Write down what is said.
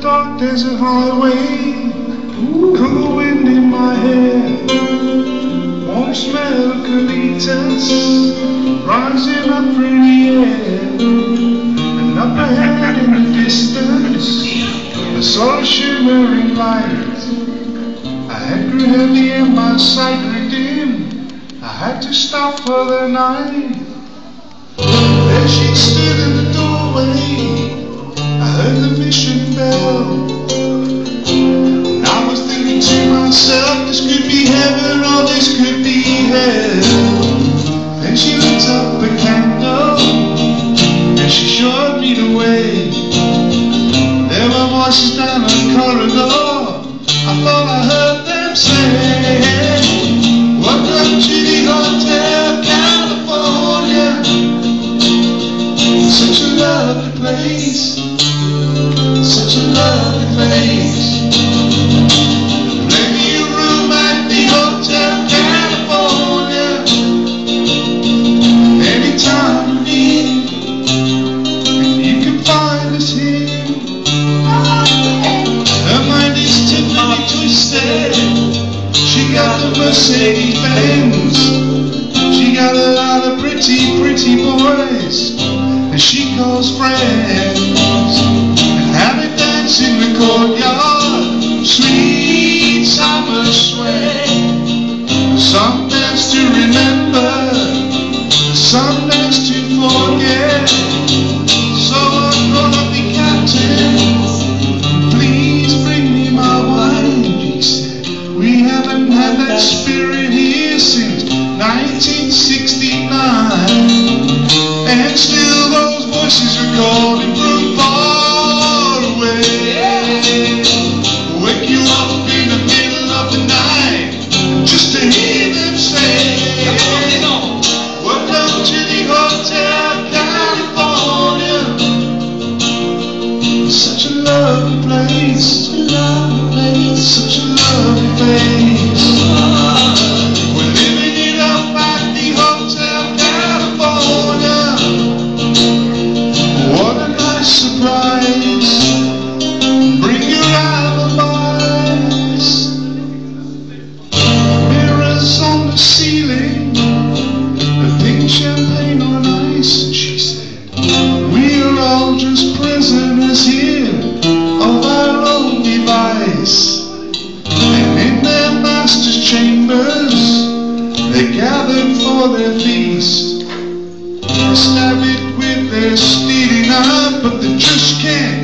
dark desert highway, cool wind in my hair, warm smell of colitas rising up through the air, and up ahead in the distance, I saw a shimmering light. I had grew heavy and my sight grew dim. I had to stop for the night. There she stood in the doorway. Heard the mission bell. And I was thinking to myself, this could be heaven or this could be hell. Then she lit up a candle and she showed me the way. There were voices down the corridor. I thought I heard them say, Mercedes Benz. She got a lot of pretty, pretty boys. And she calls friends. And have it dance in the courtyard. Sweet summer sway. Some dance to remember. Some dance to forget. Spirit here since 1969. And still those voices are calling from far away. Wake you up in the middle of the night just to hear them say, Welcome to the Hotel California. Such a lovely place. Such a lovely place. Such a lovely place. answering machine of our own device. And in their master's chambers, they for their feast. Stab it with their steely knife, but they just can't.